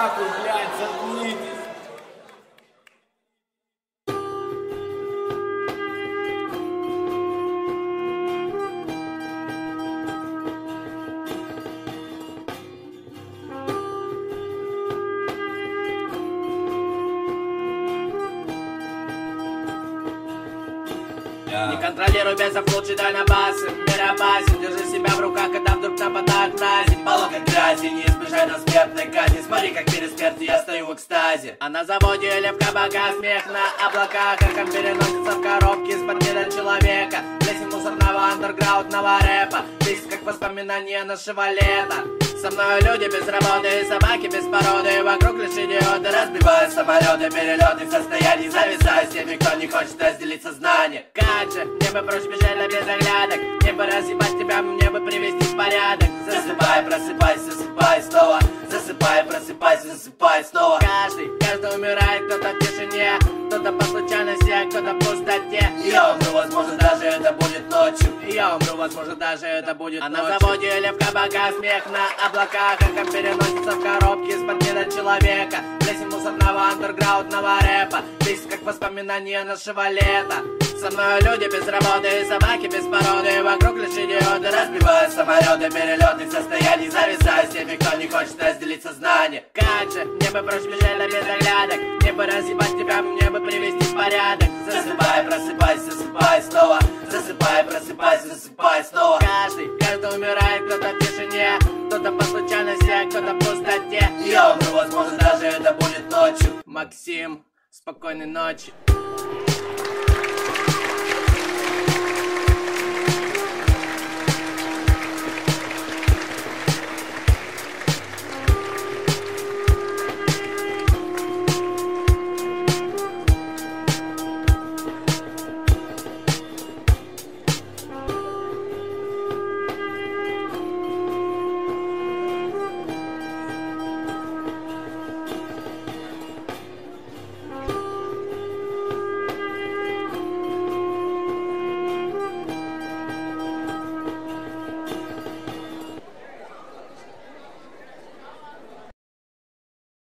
нахуй, блядь, заткнитесь. Не контролируй бесов, лучше дай на басы Миробасен, держи Полока грязи, не избежай до смертной казни. Смотри, как перед смертью я стою в экстазе. А на заводе или в кабаках смех на облаках Как переносится в коробке из-под человека. Плесень мусорного андерграундного рэпа Здесь как воспоминания нашего лета со мной люди без работы собаки без породы. Вокруг лишь идиоты разбивают самолеты Перелеты в состоянии зависаю с теми, кто не хочет разделить сознание Как же, мне бы проще бежать на без оглядок. Мне бы разъебать тебя, мне бы привести в порядок. Засыпай, просыпайся, засыпай снова. Засыпай, просыпайся, засыпай снова. Каждый, каждый умирает, кто-то в тишине Кто-то по случайности, а кто-то в пустоте. Я ночью Я умру, возможно, даже это будет А на заводе или в кабаках смех на облаках. Как переносится в коробке из-под мира человека. Плесень мусорного андерграундного рэпа. Здесь как воспоминания нашего лета. Со мной люди без работы и собаки без породы. Вокруг лишь идиоты разбивают самолеты. Перелеты в состоянии зависаю с теми, кто не хочет разделить сознание. Как же, мне бы на без оглядок? Мне бы разъебать тебя, мне бы привести в порядок Просыпайся, засыпай снова. Засыпай, просыпайся, засыпай снова. Каждый, каждый умирает, кто-то в тишине Кто-то по случайности, кто-то в пустоте. Я умру, возможно, даже это будет ночью. Максим, спокойной ночи